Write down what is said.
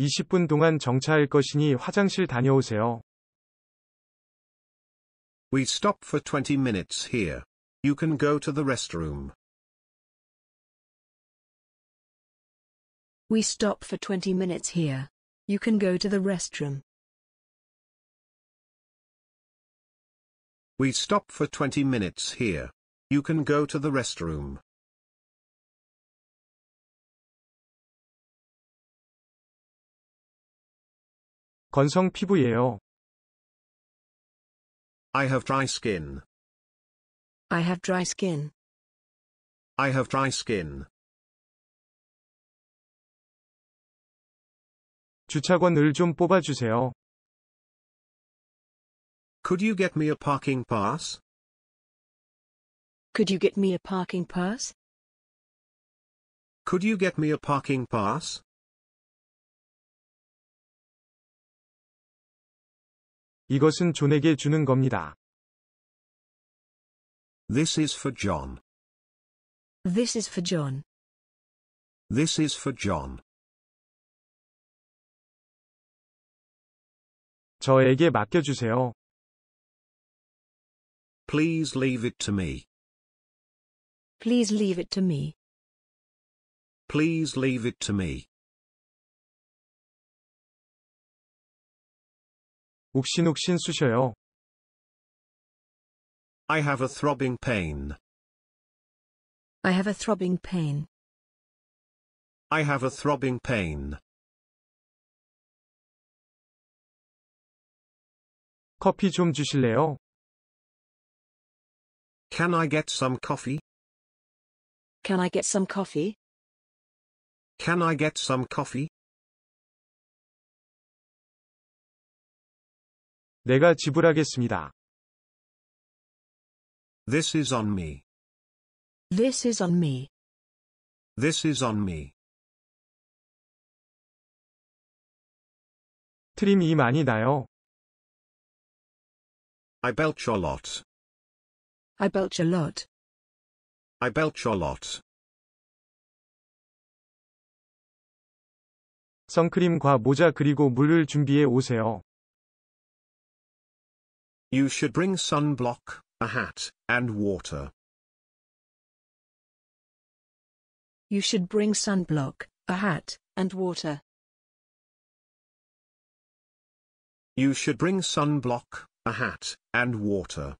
20분 동안 정차할 것이니 화장실 다녀오세요. We stop for 20 minutes here. You can go to the restroom. We stop for 20 minutes here. You can go to the restroom. We stop for 20 minutes here. You can go to the restroom. 건성 피부예요. I have dry skin. I have dry skin. I have dry skin. 주차권을 좀 뽑아주세요. Could you get me a parking pass? Could you get me a parking pass? Could you get me a parking pass? 이것은 존에게 주는 겁니다. This is for John. This is for John. This is for John. 저에게 맡겨주세요. Please leave it to me. Please leave it to me. Please leave it to me. 욱신욱신 쑤셔요. I have a throbbing pain. I have a throbbing pain. I have a throbbing pain. 커피 좀 주실래요? Can I get some coffee? Can I get some coffee? Can I get some coffee? 내가 지불하겠습니다. This is on me. This is on me. This is on me. 트림이 많이 나요. I belch a lot. I belch a lot. I belch a lot. 선크림과 모자 그리고 물을 준비해 오세요. You should bring sunblock, a hat, and water. You should bring sunblock, a hat, and water. You should bring sunblock, a hat, and water.